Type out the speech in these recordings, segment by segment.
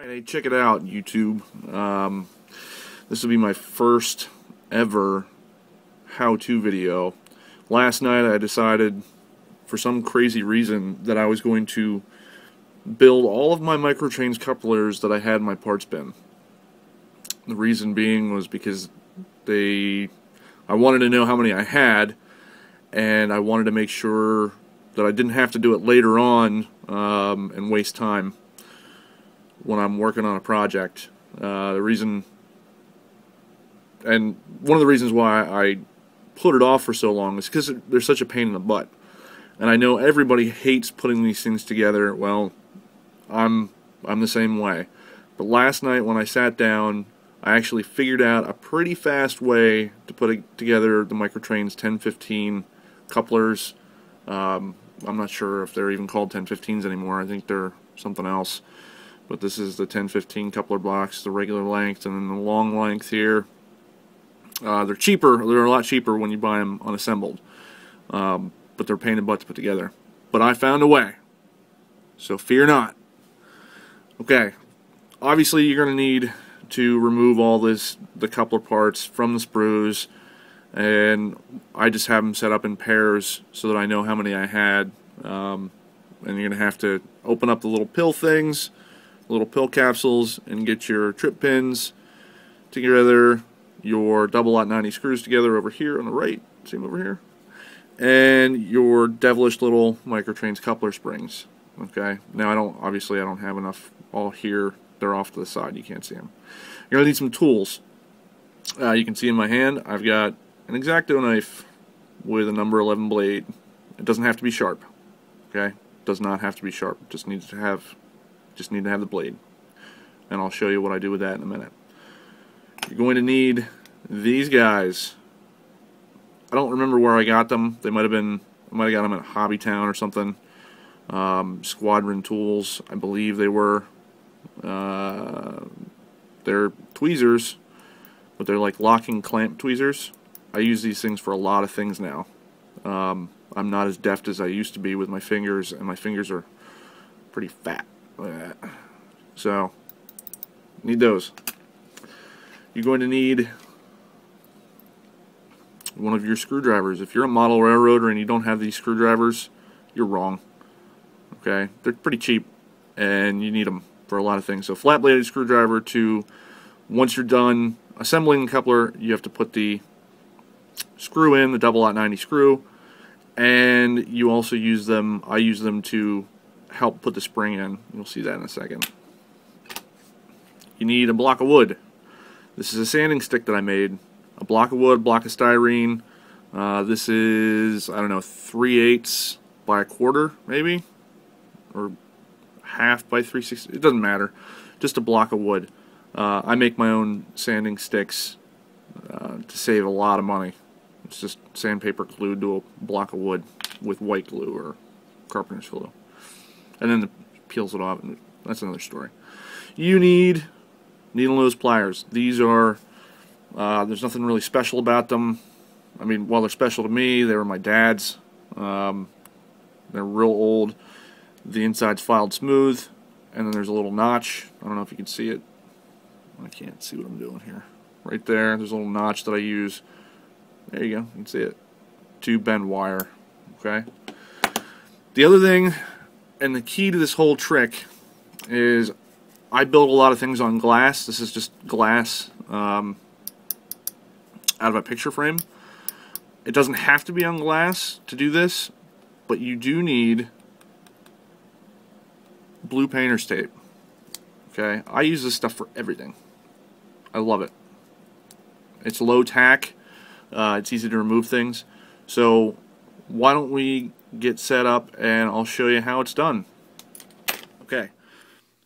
Hey, check it out, YouTube. Um, this will be my first ever how-to video. Last night I decided, for some crazy reason, that I was going to build all of my microtrains couplers that I had in my parts bin. The reason being was because they, I wanted to know how many I had, and I wanted to make sure that I didn't have to do it later on um, and waste time when I'm working on a project. Uh, the reason, and one of the reasons why I put it off for so long is because they're such a pain in the butt. And I know everybody hates putting these things together. Well, I'm I'm the same way. But last night when I sat down, I actually figured out a pretty fast way to put together the Microtrains 1015 couplers. Um, I'm not sure if they're even called 1015s anymore. I think they're something else but this is the 1015 coupler blocks, the regular length, and then the long length here. Uh, they're cheaper, they're a lot cheaper when you buy them unassembled, um, but they're pain in the butt to put together. But I found a way, so fear not. Okay, obviously you're going to need to remove all this, the coupler parts from the sprues, and I just have them set up in pairs so that I know how many I had. Um, and you're going to have to open up the little pill things, little pill capsules and get your trip pins together, your double aught 90 screws together over here on the right, them over here, and your devilish little microtrains coupler springs. Okay, now I don't, obviously I don't have enough all here, they're off to the side, you can't see them. You're going to need some tools. Uh, you can see in my hand, I've got an X-Acto knife with a number 11 blade. It doesn't have to be sharp, okay? Does not have to be sharp, just needs to have just need to have the blade. And I'll show you what I do with that in a minute. You're going to need these guys. I don't remember where I got them. They might have been, I might have got them at Hobby Town or something. Um, Squadron Tools, I believe they were. Uh, they're tweezers, but they're like locking clamp tweezers. I use these things for a lot of things now. Um, I'm not as deft as I used to be with my fingers, and my fingers are pretty fat. Look at that. So, need those. You're going to need one of your screwdrivers. If you're a model railroader and you don't have these screwdrivers, you're wrong. Okay? They're pretty cheap and you need them for a lot of things. So flat bladed screwdriver to once you're done assembling the coupler, you have to put the screw in, the double aught 90 screw, and you also use them, I use them to help put the spring in. You'll see that in a second. You need a block of wood. This is a sanding stick that I made. A block of wood, block of styrene. Uh, this is, I don't know, 3 eighths by a quarter, maybe? Or half by 3 sixths. It doesn't matter. Just a block of wood. Uh, I make my own sanding sticks uh, to save a lot of money. It's just sandpaper glued to a block of wood with white glue or carpenter's glue and then the peels it off, and that's another story. You need needle nose pliers. These are, uh, there's nothing really special about them. I mean, while they're special to me, they were my dad's. Um, they're real old. The inside's filed smooth, and then there's a little notch. I don't know if you can see it. I can't see what I'm doing here. Right there, there's a little notch that I use. There you go, you can see it. To bend wire, okay? The other thing and the key to this whole trick is I build a lot of things on glass. This is just glass um, out of a picture frame. It doesn't have to be on glass to do this, but you do need blue painter's tape. Okay, I use this stuff for everything. I love it. It's low tack. Uh, it's easy to remove things. So why don't we get set up and I'll show you how it's done. Okay.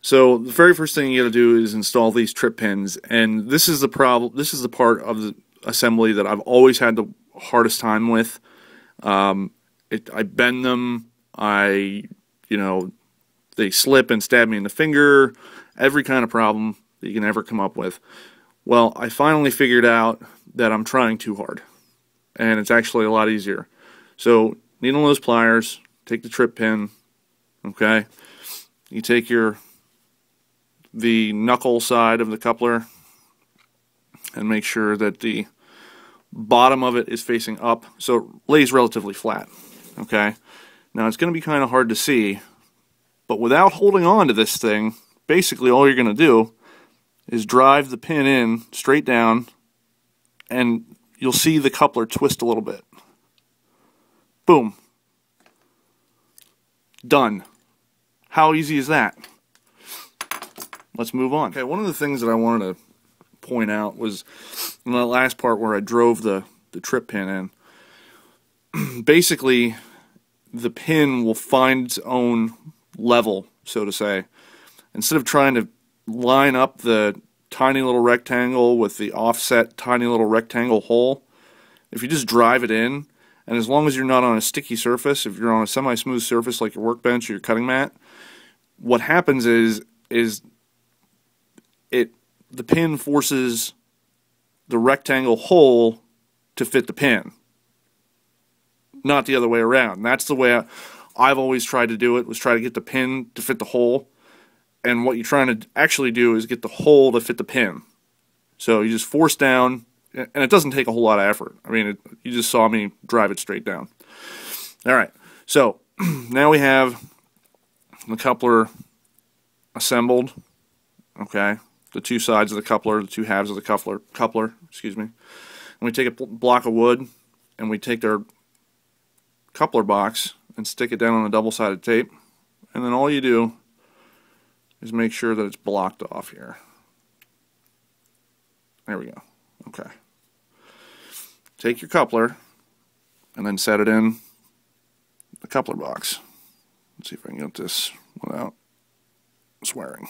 So the very first thing you got to do is install these trip pins, and this is the problem. This is the part of the assembly that I've always had the hardest time with. Um, it, I bend them. I, you know, they slip and stab me in the finger. Every kind of problem that you can ever come up with. Well, I finally figured out that I'm trying too hard, and it's actually a lot easier. So needle nose pliers, take the trip pin, okay? You take your the knuckle side of the coupler and make sure that the bottom of it is facing up so it lays relatively flat. Okay, now it's going to be kind of hard to see, but without holding on to this thing, basically all you're going to do is drive the pin in straight down and you'll see the coupler twist a little bit. Boom. Done. How easy is that? Let's move on. Okay, one of the things that I wanted to point out was in the last part where I drove the, the trip pin in. Basically, the pin will find its own level, so to say. Instead of trying to line up the tiny little rectangle with the offset tiny little rectangle hole, if you just drive it in, and as long as you're not on a sticky surface, if you're on a semi-smooth surface like your workbench or your cutting mat, what happens is is it the pin forces the rectangle hole to fit the pin, not the other way around. That's the way I, I've always tried to do it was try to get the pin to fit the hole, and what you're trying to actually do is get the hole to fit the pin. So you just force down, and it doesn't take a whole lot of effort. I mean, it, you just saw me drive it straight down. All right, so now we have the coupler assembled. Okay, the two sides of the coupler, the two halves of the coupler, coupler, excuse me. And we take a block of wood and we take our coupler box and stick it down on a double-sided tape. And then all you do is make sure that it's blocked off here. There we go. Okay. Take your coupler and then set it in the coupler box. Let's see if I can get this without swearing.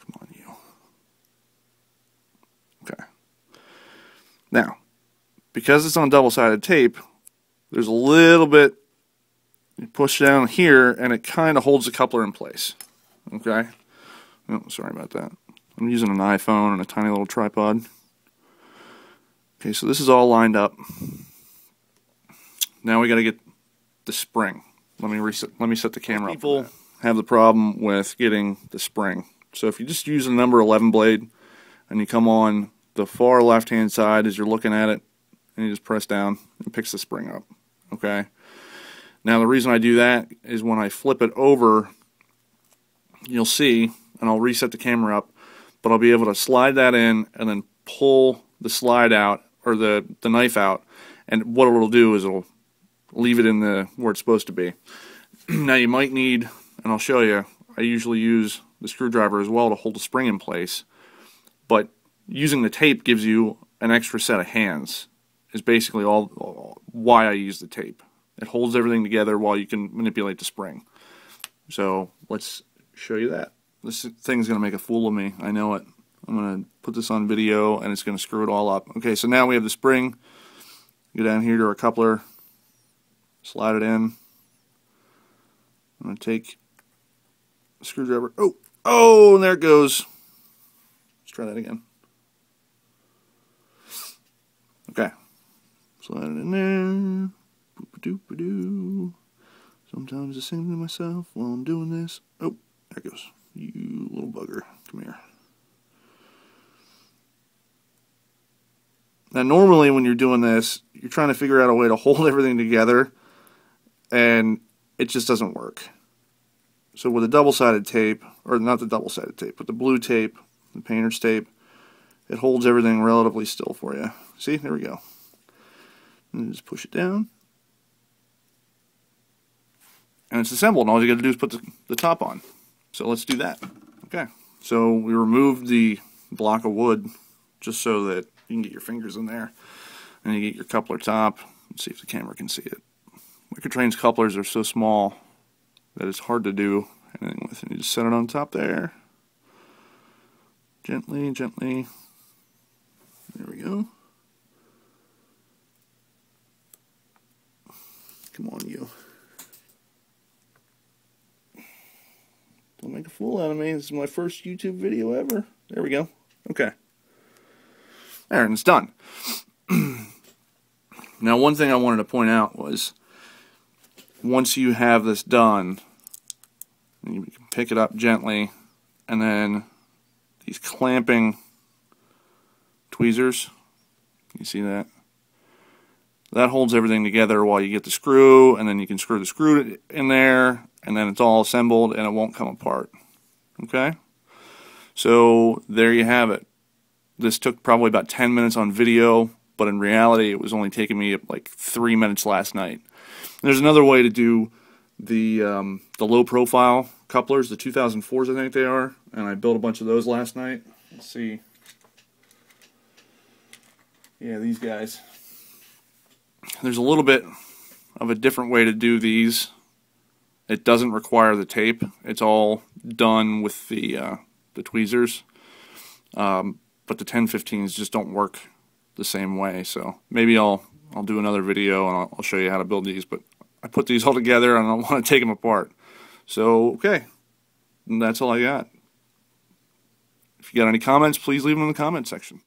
Come on, you. Okay. Now, because it's on double-sided tape, there's a little bit, you push down here, and it kind of holds the coupler in place. Okay? Oh, sorry about that. I'm using an iPhone and a tiny little tripod. Okay, so this is all lined up. Now we got to get the spring. Let me reset. Let me set the camera People have the problem with getting the spring. So if you just use a number 11 blade and you come on the far left hand side as you're looking at it and you just press down it picks the spring up okay now the reason I do that is when I flip it over you'll see and I'll reset the camera up but I'll be able to slide that in and then pull the slide out or the the knife out and what it'll do is it'll leave it in the where it's supposed to be now you might need and I'll show you I usually use the screwdriver as well to hold the spring in place but using the tape gives you an extra set of hands is basically all, why I use the tape. It holds everything together while you can manipulate the spring. So let's show you that. This thing's going to make a fool of me. I know it. I'm going to put this on video and it's going to screw it all up. Okay, so now we have the spring. Go down here to our coupler. Slide it in. I'm going to take a screwdriver. Oh, oh, and there it goes. Let's try that again. Okay. Slide it in there. Boop a doo. Sometimes I sing to myself while I'm doing this. Oh, there it goes. You little bugger. Come here. Now, normally when you're doing this, you're trying to figure out a way to hold everything together, and it just doesn't work. So with a double-sided tape, or not the double-sided tape, but the blue tape, the painter's tape, it holds everything relatively still for you. See, there we go. And just push it down. And it's assembled, and all you got to do is put the, the top on. So let's do that. Okay, so we removed the block of wood just so that you can get your fingers in there. And you get your coupler top. Let's see if the camera can see it. Microtrain's couplers are so small that it's hard to do anything with. And you just set it on top there. Gently, gently. There we go. Come on, you. Don't make a fool out of me. This is my first YouTube video ever. There we go. Okay. There, and it's done. now, one thing I wanted to point out was once you have this done, you can pick it up gently and then these clamping tweezers. You see that? That holds everything together while you get the screw, and then you can screw the screw in there, and then it's all assembled and it won't come apart. Okay? So there you have it. This took probably about 10 minutes on video, but in reality, it was only taking me like three minutes last night. There's another way to do the um, the low profile couplers, the 2004s I think they are, and I built a bunch of those last night. Let's see. Yeah, these guys. There's a little bit of a different way to do these. It doesn't require the tape. It's all done with the uh, the tweezers. Um, but the 1015s just don't work the same way. So maybe I'll I'll do another video and I'll, I'll show you how to build these. But I put these all together and I want to take them apart. So okay, and that's all I got. If you got any comments, please leave them in the comment section.